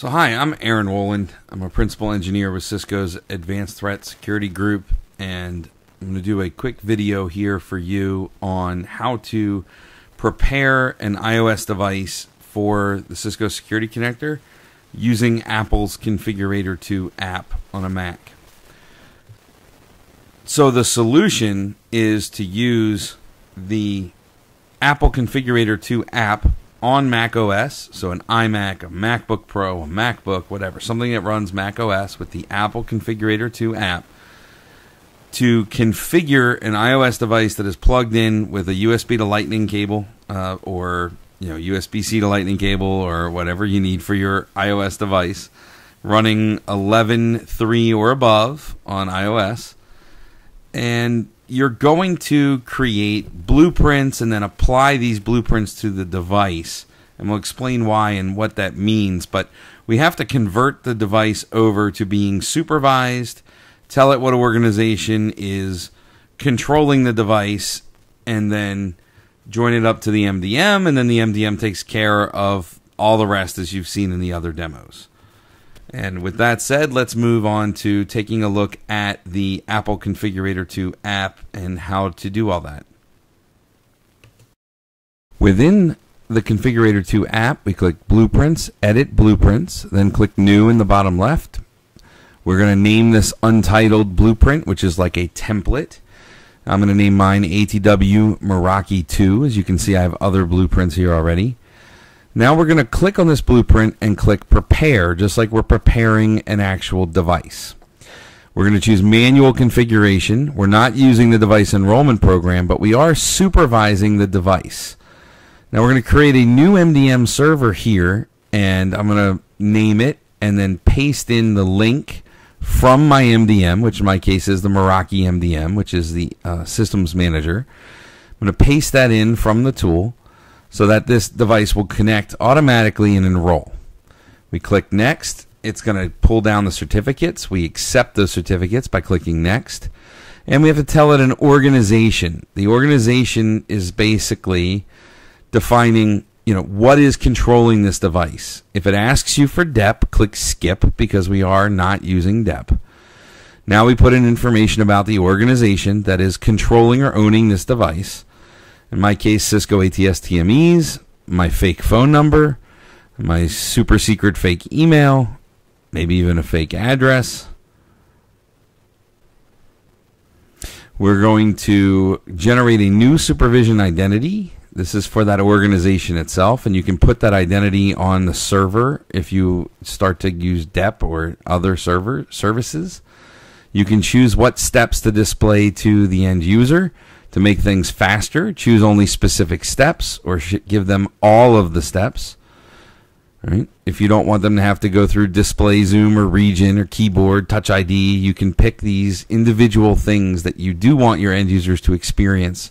So, hi, I'm Aaron Woland. I'm a principal engineer with Cisco's Advanced Threat Security Group, and I'm going to do a quick video here for you on how to prepare an iOS device for the Cisco Security Connector using Apple's Configurator 2 app on a Mac. So, the solution is to use the Apple Configurator 2 app on Mac OS, so an iMac, a MacBook Pro, a MacBook, whatever, something that runs Mac OS with the Apple Configurator 2 app to configure an iOS device that is plugged in with a USB to Lightning cable uh, or you know USB-C to Lightning cable or whatever you need for your iOS device running 11.3 or above on iOS and you're going to create blueprints and then apply these blueprints to the device. And we'll explain why and what that means. But we have to convert the device over to being supervised, tell it what organization is controlling the device, and then join it up to the MDM. And then the MDM takes care of all the rest as you've seen in the other demos. And with that said, let's move on to taking a look at the Apple Configurator 2 app and how to do all that. Within the Configurator 2 app, we click Blueprints, Edit Blueprints, then click New in the bottom left. We're going to name this untitled blueprint, which is like a template. I'm going to name mine ATW Meraki 2. As you can see, I have other blueprints here already. Now we're going to click on this blueprint and click prepare, just like we're preparing an actual device. We're going to choose manual configuration. We're not using the device enrollment program, but we are supervising the device. Now we're going to create a new MDM server here, and I'm going to name it and then paste in the link from my MDM, which in my case is the Meraki MDM, which is the uh, systems manager. I'm going to paste that in from the tool so that this device will connect automatically and enroll. We click next. It's going to pull down the certificates. We accept those certificates by clicking next. And we have to tell it an organization. The organization is basically defining, you know, what is controlling this device. If it asks you for DEP, click skip because we are not using DEP. Now we put in information about the organization that is controlling or owning this device. In my case, Cisco ATS TMEs, my fake phone number, my super secret fake email, maybe even a fake address. We're going to generate a new supervision identity. This is for that organization itself, and you can put that identity on the server if you start to use DEP or other server services. You can choose what steps to display to the end user to make things faster, choose only specific steps or give them all of the steps. Right? If you don't want them to have to go through display zoom or region or keyboard, touch ID, you can pick these individual things that you do want your end users to experience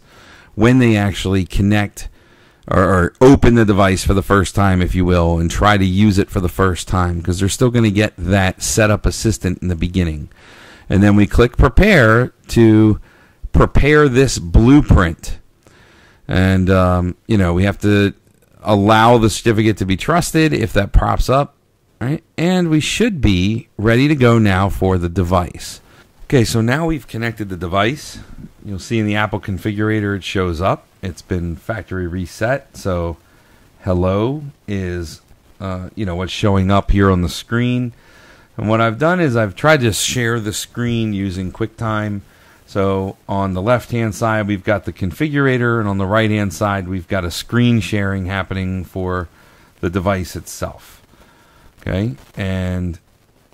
when they actually connect or, or open the device for the first time, if you will, and try to use it for the first time because they're still going to get that setup assistant in the beginning. And then we click prepare to prepare this blueprint. And, um, you know, we have to allow the certificate to be trusted if that props up, right? And we should be ready to go now for the device. Okay, so now we've connected the device. You'll see in the Apple configurator it shows up. It's been factory reset. So, hello is, uh, you know, what's showing up here on the screen. And what I've done is I've tried to share the screen using QuickTime so on the left hand side, we've got the configurator, and on the right hand side, we've got a screen sharing happening for the device itself. Okay, and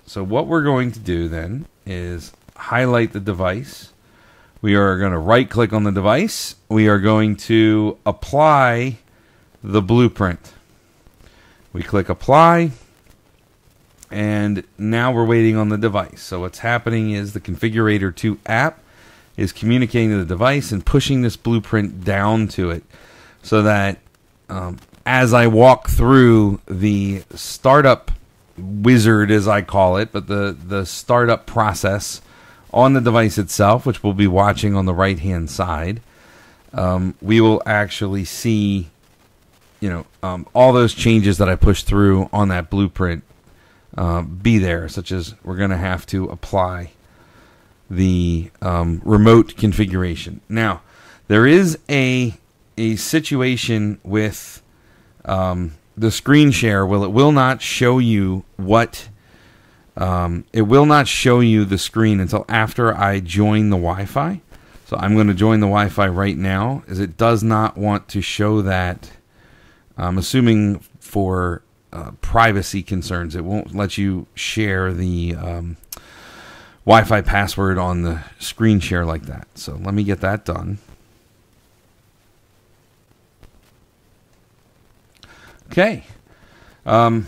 so what we're going to do then is highlight the device. We are going to right click on the device. We are going to apply the blueprint. We click apply, and now we're waiting on the device. So what's happening is the configurator 2 app is communicating to the device and pushing this blueprint down to it so that um, as I walk through the startup wizard, as I call it, but the, the startup process on the device itself, which we'll be watching on the right hand side, um, we will actually see, you know, um, all those changes that I push through on that blueprint uh, be there, such as we're going to have to apply the um, remote configuration. Now, there is a a situation with um, the screen share. Well, it will not show you what um, it will not show you the screen until after I join the Wi-Fi. So I'm going to join the Wi-Fi right now, as it does not want to show that. I'm assuming for uh, privacy concerns, it won't let you share the um, Wi-Fi password on the screen share like that. So let me get that done. Okay. Um,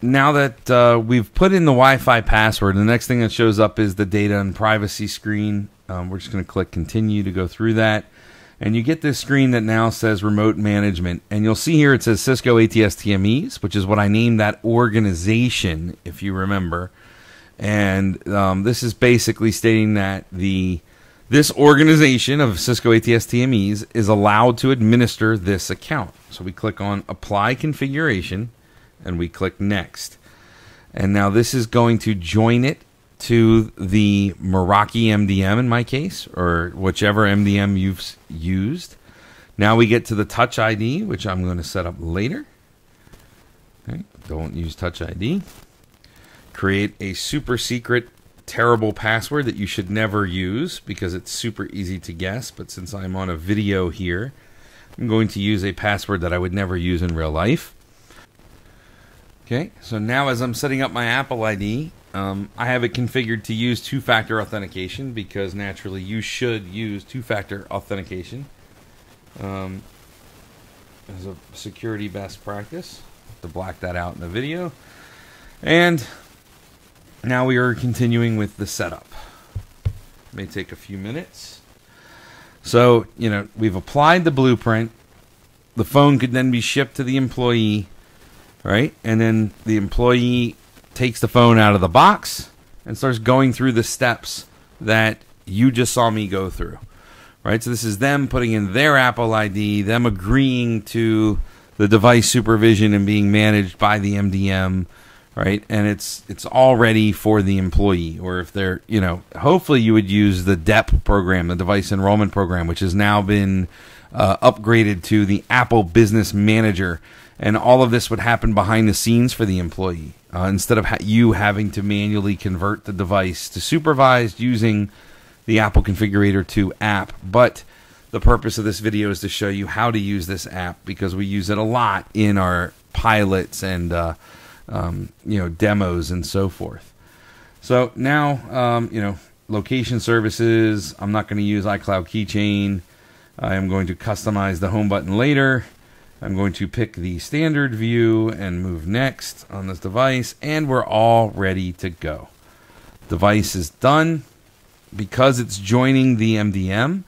now that uh, we've put in the Wi-Fi password, the next thing that shows up is the data and privacy screen. Um, we're just going to click continue to go through that. And you get this screen that now says remote management. And you'll see here it says Cisco ATS TMEs, which is what I named that organization, if you remember. And um, this is basically stating that the this organization of Cisco ATS TMEs is allowed to administer this account. So we click on Apply Configuration and we click Next. And now this is going to join it to the Meraki MDM in my case, or whichever MDM you've used. Now we get to the Touch ID, which I'm going to set up later. Okay, don't use Touch ID. Create a super secret terrible password that you should never use because it's super easy to guess. But since I'm on a video here, I'm going to use a password that I would never use in real life. Okay, so now as I'm setting up my Apple ID, um, I have it configured to use two factor authentication because naturally you should use two factor authentication um, as a security best practice. To black that out in the video. And now we are continuing with the setup. may take a few minutes. So, you know, we've applied the blueprint. The phone could then be shipped to the employee, right? And then the employee takes the phone out of the box and starts going through the steps that you just saw me go through, right? So this is them putting in their Apple ID, them agreeing to the device supervision and being managed by the MDM right? And it's it's all ready for the employee, or if they're you know, hopefully you would use the DEP program, the device enrollment program, which has now been uh, upgraded to the Apple Business Manager, and all of this would happen behind the scenes for the employee uh, instead of ha- you having to manually convert the device to supervised using the Apple Configurator 2 app, but the purpose of this video is to show you how to use this app because we use it a lot in our pilots and uh, um, you know, demos and so forth. So now, um, you know, location services. I'm not going to use iCloud Keychain. I am going to customize the home button later. I'm going to pick the standard view and move next on this device, and we're all ready to go. Device is done because it's joining the MDM.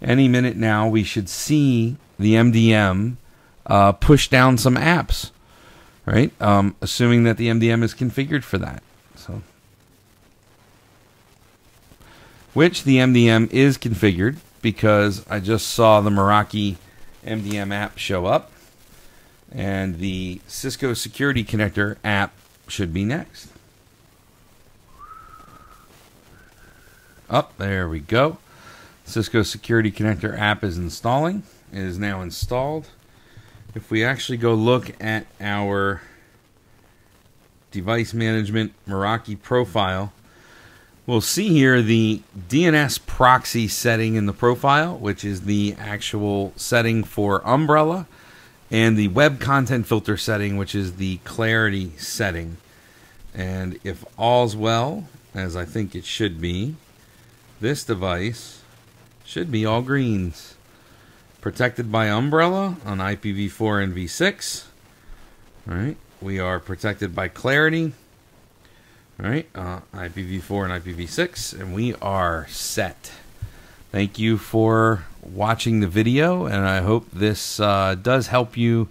Any minute now, we should see the MDM uh, push down some apps right? Um, assuming that the MDM is configured for that. So, which the MDM is configured because I just saw the Meraki MDM app show up, and the Cisco Security Connector app should be next. Up oh, there we go. Cisco Security Connector app is installing. It is now installed if we actually go look at our device management Meraki profile, we'll see here the DNS proxy setting in the profile, which is the actual setting for Umbrella, and the web content filter setting, which is the clarity setting. And if all's well, as I think it should be, this device should be all greens. Protected by Umbrella on IPv4 and v6. All right. We are protected by Clarity. All right. Uh, IPv4 and IPv6. And we are set. Thank you for watching the video. And I hope this uh, does help you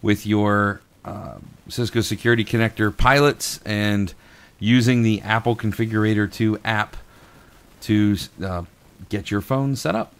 with your uh, Cisco Security Connector pilots and using the Apple Configurator 2 app to uh, get your phone set up.